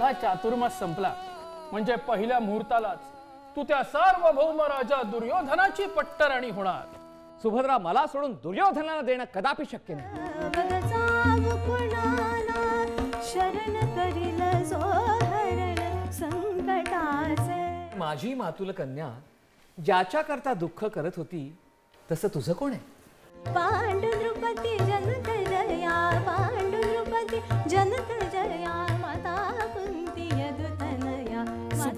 सगळा चातुर्मास संपला. म्हणजे पहिल्या मुहूर्तालाच तू त्या सार्वभौम राजा दुर्योधनाची पट्टराणी होणार. सुभद्रा मला सोडून दुर्योधनाला देणं कदापि शक्य नाही. माझी मातुल कन्या ज्याच्या करता दुःख करत होती तसं तुझं कोण आहे? पांडुद्रुपती जनक जया पांडुद्रुपती जनक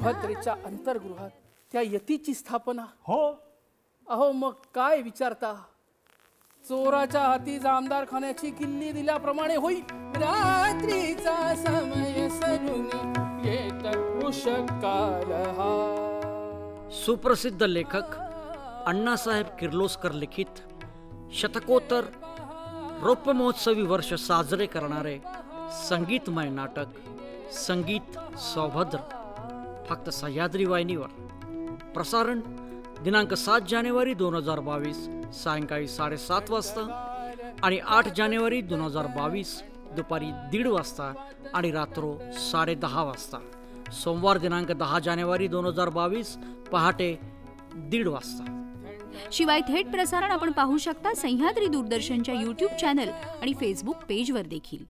सुभद्रेच्या अंतर्गृहात त्या यतीची स्थापना. हो. अहो मग काय विचारता? चोराच्या हाती जामदार खाण्याची किल्ली दिल्याप्रमाणे होईल. रात्रीचा समय सरून येत हा. सुप्रसिद्ध लेखक अण्णासाहेब किर्लोस्कर लिखित शतकोत्तर रौप्य महोत्सवी वर्ष साजरे करणारे संगीतमय नाटक संगीत सौभद्र. फक्त सह्याद्री वाहिनीवर. प्रसारण दिनांक सात जानेवारी दोन हजार बावीस सायंकाळी साडेसात वाजता आणि आठ जानेवारी दोन हजार बावीस दुपारी दीड वाजता आणि रात्र साडेदहा वाजता. सोमवार दिनांक दहा जानेवारी दोन हजार बावीस पहाटे दीड वाजता. शिवाय थेट प्रसारण आपण पाहू शकता सह्याद्री दूरदर्शनच्या यूट्यूब चॅनल आणि फेसबुक पेजवर देखील.